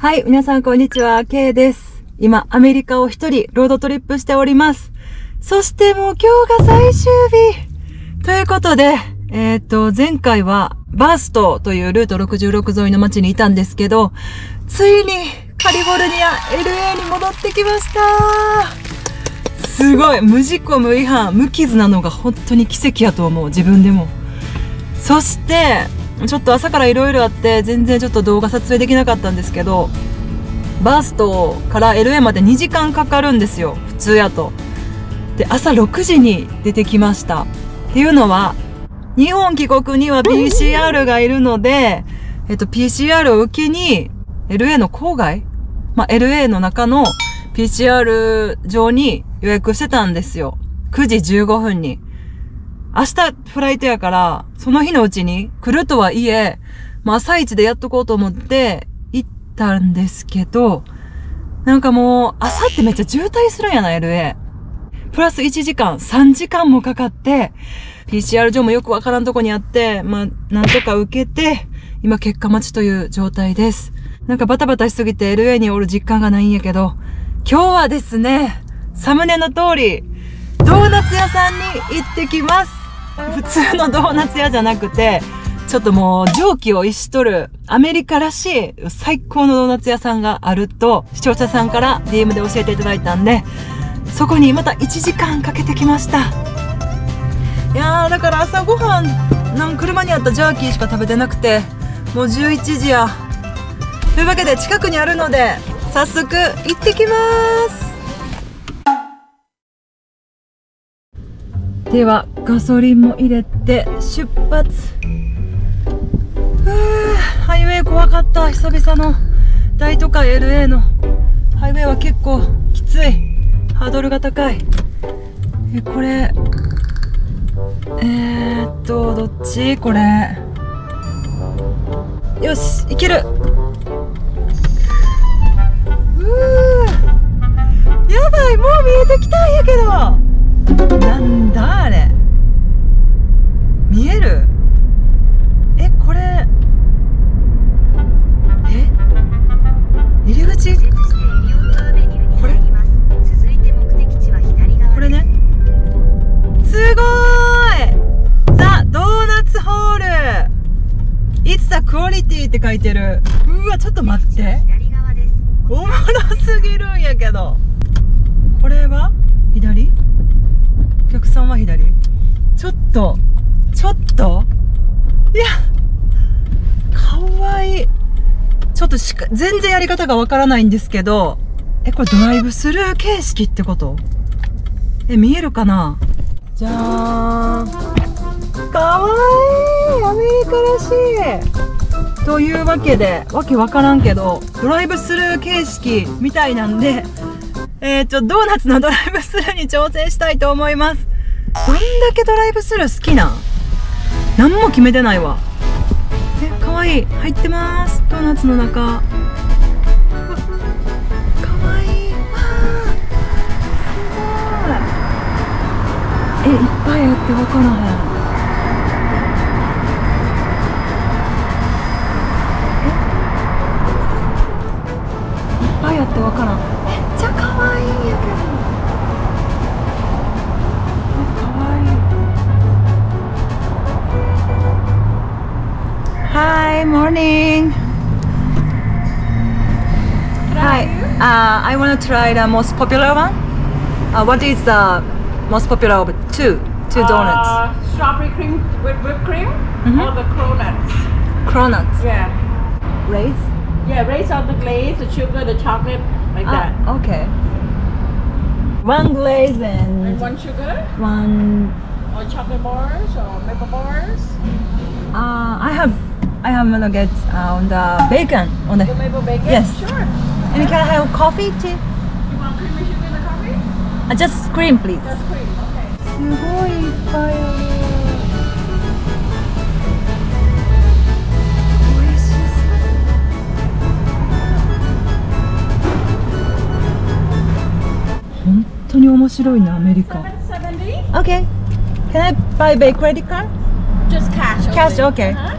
はい、皆さんこんにちは、K です。今、アメリカを一人、ロードトリップしております。そしてもう今日が最終日ということで、えっ、ー、と、前回は、バーストというルート66沿いの街にいたんですけど、ついにカリフォルニア LA に戻ってきましたすごい無事故無違反無傷なのが本当に奇跡やと思う自分でもそしてちょっと朝から色々あって全然ちょっと動画撮影できなかったんですけどバーストから LA まで2時間かかるんですよ普通やとで朝6時に出てきましたっていうのは日本帰国には PCR がいるので、えっと、PCR を受けに LA の郊外？まあ、LA の中の PCR 上に予約してたんですよ。9時15分に。明日フライトやから、その日のうちに来るとはいえ、まあ、朝一でやっとこうと思って行ったんですけど、なんかもう、朝ってめっちゃ渋滞するんやな、LA。プラス1時間、3時間もかかって、PCR 上もよくわからんとこにあって、まあ、なんとか受けて、今結果待ちという状態です。なんかバタバタしすぎて LA におる実感がないんやけど、今日はですね、サムネの通り、ドーナツ屋さんに行ってきます。普通のドーナツ屋じゃなくて、ちょっともう蒸気を逸しとるアメリカらしい最高のドーナツ屋さんがあると視聴者さんから DM で教えていただいたんで、そこにまた1時間かけてきました。いやーだから朝ごはん、なん車にあったジャーキーしか食べてなくて、もう11時や。というわけで近くにあるので早速行ってきますではガソリンも入れて出発。ハイウェイ怖かった。久々の大都会 LA の。ハイウェイは結構きつい。ハードルが高い。えこれえー、っとどっち？これ。よしいける。書いてる。うわちょっと待って。おもろすぎるんやけど。これは？左？お客さんは左？ちょっとちょっと？いやかわいい。ちょっとしか全然やり方がわからないんですけど。えこれドライブスルー形式ってこと？え見えるかな？じゃーん。かわいい。というわけで、わけわからんけど、ドライブスルー形式みたいなんで、えー、ちょ、ドーナツのドライブスルーに挑戦したいと思います。どんだけドライブスルー好きなん？何も決めてないわ。え、かわいい。入ってます。ドーナツの中。かわいい。すごい。え、いっぱいあってわからへん。ってわからんめっちゃ可愛いんやけど可愛い Hi morning Hi uh, I want to try the most popular one uh, what is the most popular of two two donuts uh, strawberry cream with whipped cream mm -hmm. or the cronuts cronuts yeah raised Yeah, raise out the glaze, the sugar, the chocolate, like ah, that. Okay. One glaze and, and one sugar. One. Or chocolate bars or maple bars. Uh, I have, I have nuggets on the bacon on the. The maple bacon. Yes. Sure. And can I have coffee too? You want cream and sugar in the coffee? Uh, just cream, please. Just cream. Okay. すごいいっぱいある。 当に面白いなアメリカ OK Can I buy by credit card? Just cash Cash, OK、uh huh.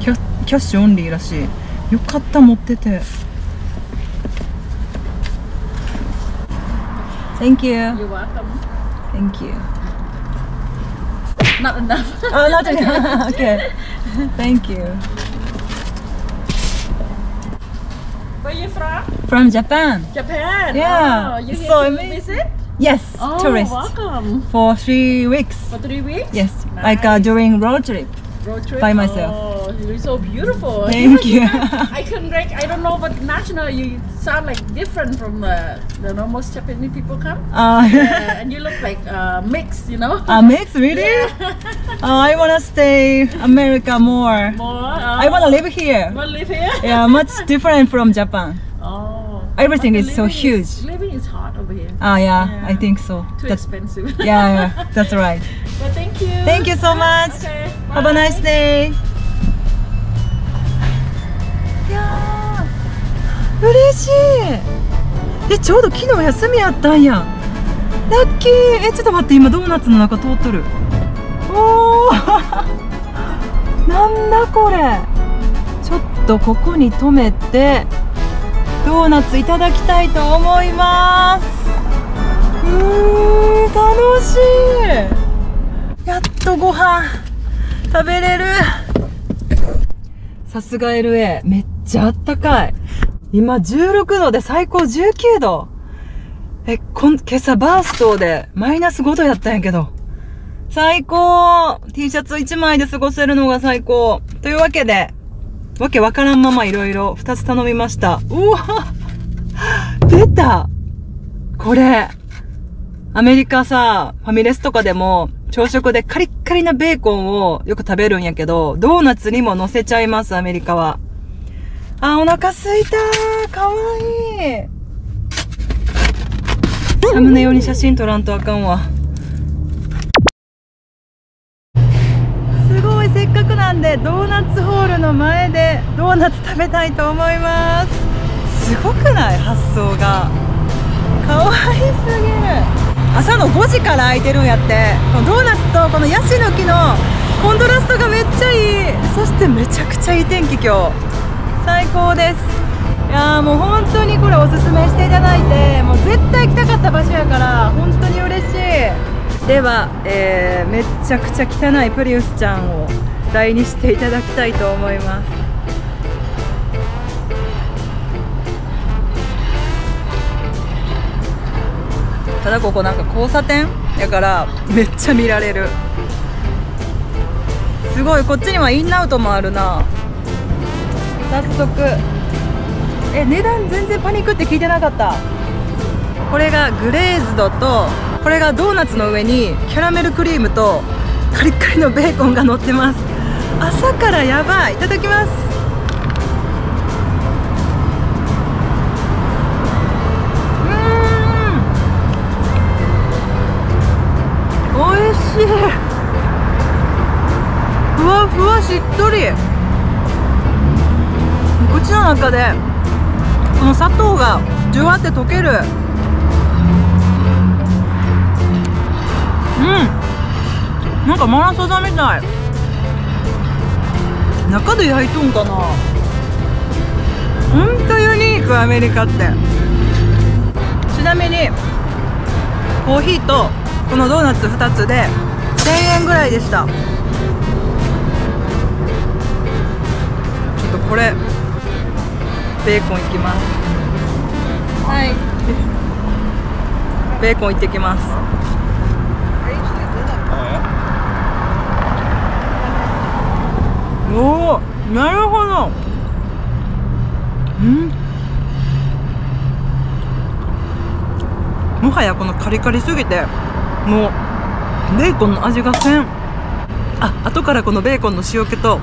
キャキャッシュオンリーらしいよかった持ってて Thank you You're welcome. Thank you Not enough. Oh, not enough. okay. Thank you. Where you from? From Japan. Japan. Yeah, Oh, you so amazing. visit? Yes, Oh, tourist. welcome. For three weeks. For three weeks? Yes, like uh, during road trip. Road trip? by myself. Oh, you're so beautiful. Thank you. I couldn't rec- I don't know what national you sound like different from uh, the normal Japanese people come. Uh, Yeah, and you look like uh, mixed, you know? uh, mix, really? Yeah. Uh, I wanna stay America more. More. Uh, I wanna live here. Wanna live here? Yeah, much different from Japan. Oh. Everything is so huge. living is hard over here. Ah, yeah, Yeah. I think so. Too That's, expensive. yeah, yeah, that's right. But thank you. Thank you so much. Okay. Have a nice day. 嬉しい。えちょうど昨日休みやったんや。ラッキー。えちょっと待って今ドーナツの中通っとる。おー。なんだこれ。ちょっとここに止めてドーナツいただきたいと思います。うーん楽しい。やっとご飯食べれる。さすが LA めっちゃあったかい。今16度で最高19度えこん今朝バーストでマイナス5度やったんやけど。最高。T シャツ1枚で過ごせるのが最高。というわけでわけわからんままいろいろ2つ頼みました。うわ出た。これアメリカさ、ファミレスとかでも、朝食でカリッカリなベーコンをよく食べるんやけど、ドーナツにも乗せちゃいます、アメリカは。あ、お腹すいたかわいいサムネ用に写真撮らんとあかんわ。すごい、せっかくなんで、ドーナツホールの前でドーナツ食べたいと思います。すごくない？発想が。かわいすぎる。朝の5時から開いてるんやってこのドーナツとこのヤシの木のコントラストがめっちゃいいそしてめちゃくちゃいい天気今日最高です。いやもう本当にこれおすすめしていただいてもう絶対行きたかった場所やから本当に嬉しい。では、えーめっちゃくちゃ汚いプリウスちゃんを台にしていただきたいと思います。ただここなんか交差点やからめっちゃ見られる。すごいこっちにはインアウトもあるな。早速。え値段全然パニックって聞いてなかった。これがグレーズドとこれがドーナツの上にキャラメルクリームとカリカリのベーコンが乗ってます。朝からやばい。いただきます。うん。おいしい。ふわふわしっとり。口の中でこの砂糖がじゅわって溶ける。うん。なんかマラソザみたい。中で焼いとんかな。ほんとユニークアメリカって。ちなみにコーヒーとこのドーナツ2つで1000円ぐらいでした。ちょっとこれベーコンいきます。はい。ベーコンいってきます。おおなるほど。うん。もはやこのカリカリすぎてもうベーコンの味がせん。あ後からこのベーコンの塩気と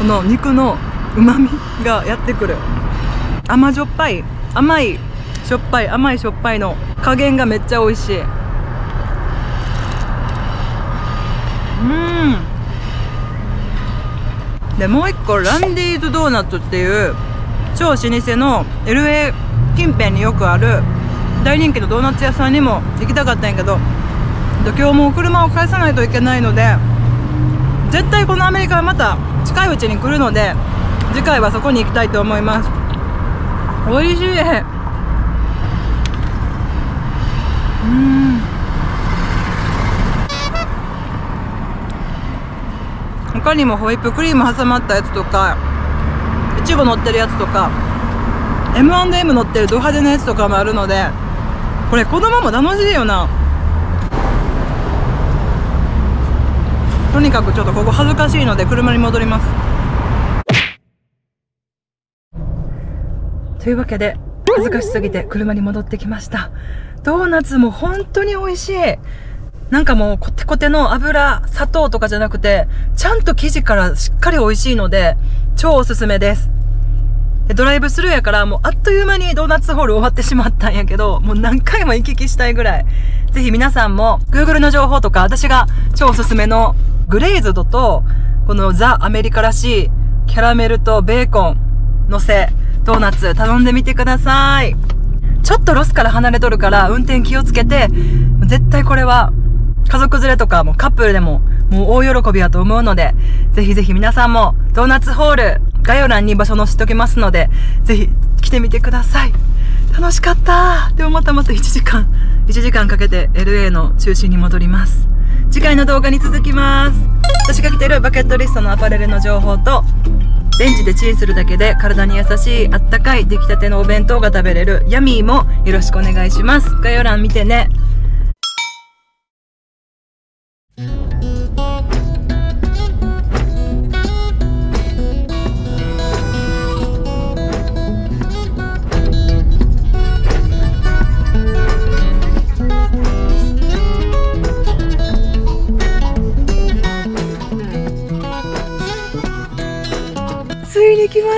この肉のうまみがやってくる甘じょっぱい甘いしょっぱい甘いしょっぱいの加減がめっちゃ美味しい。うん。でもう一個ランディーズドーナツっていう超老舗の LA 近辺によくある大人気のドーナツ屋さんにも行きたかったんやけど今日もう車を返さないといけないので絶対このアメリカはまた近いうちに来るので次回はそこに行きたいと思います。美味しい。うん。他にもホイップクリーム挟まったやつとかいちご乗ってるやつとか M&M 乗ってるド派手なやつとかもあるのでこれ子供も楽しいよな。とにかくちょっとここ恥ずかしいので車に戻ります。というわけで恥ずかしすぎて車に戻ってきましたドーナツも本当に美味しいなんかもうコテコテの油、砂糖とかじゃなくて、ちゃんと生地からしっかり美味しいので、超おすすめです。でドライブスルーやからもうあっという間にドーナツホール終わってしまったんやけど、もう何回も行き来したいぐらい。ぜひ皆さんも Google の情報とか私が超おすすめのグレーズドと、このザ・アメリカらしいキャラメルとベーコン乗せ、ドーナツ頼んでみてください。ちょっとロスから離れとるから運転気をつけて、絶対これは家族連れとかもカップルでももう大喜びだと思うので、ぜひぜひ皆さんもドーナツホール概要欄に場所載せておきますので、ぜひ来てみてください。楽しかったでもまたまた1時間、1時間かけて LA の中心に戻ります。次回の動画に続きます。私が着てるバケットリストのアパレルの情報と、レンジでチンするだけで体に優しいあったかい出来たてのお弁当が食べれるヤミーもよろしくお願いします。概要欄見てね。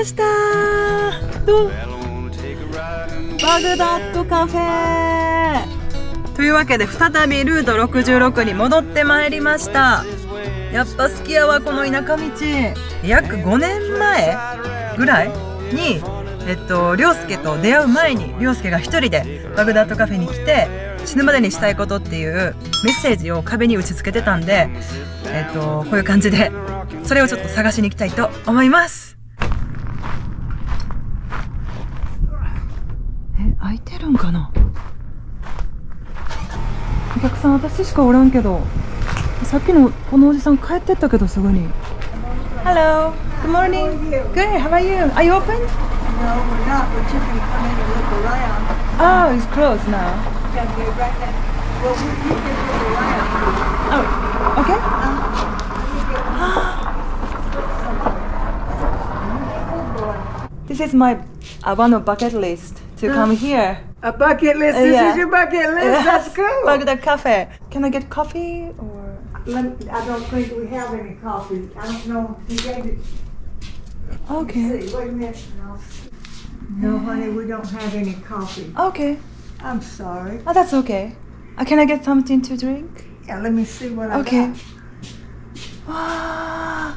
ました。バグダッドカフェ。というわけで再びルート66に戻ってまいりました。やっぱ好きやわこの田舎道。約5年前ぐらいにえっと涼介と出会う前に涼介が一人でバグダッドカフェに来て死ぬまでにしたいことっていうメッセージを壁に打ち付けてたんでえっとこういう感じでそれをちょっと探しに行きたいと思います。るんかなお客さん私しかおらんけどさっきのこのおじさん帰ってったけどすぐに Hello Good morning Good How are you Are you open? No we're not but you can come in and look around Oh it's closed now Yeah right now Well you can look around Oh okay This is my uh, one of bucket list to uh, come here. A bucket list. This yeah. is your bucket list. That's cool. Baghdad Cafe. Can I get coffee or? Let, I don't think we have any coffee. I don't know. He gave it. Okay. Wait a minute. No. no, honey, we don't have any coffee. Okay. I'm sorry. Oh, that's okay. Uh, can I get something to drink? Yeah, let me see what I okay. got. Wow,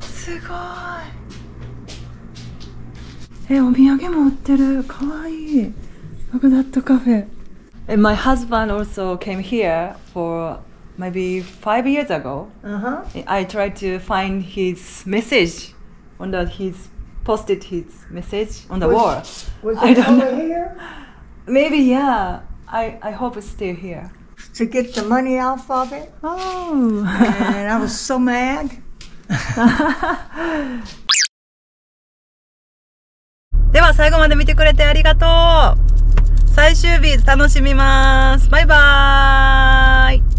すごい。え、お土産も売ってる。かわいい。 バグダッドカフェ。And my husband also came here for maybe five years ago. Uh-huh. I tried to find his message on the he's posted his message on the was, wall. Was I don't know. here? Maybe yeah. I, I hope it's still here. To get the money off of it. Oh. and I was so mad. では最後まで見てくれてありがとう 最終日楽しみます。バイバーイ。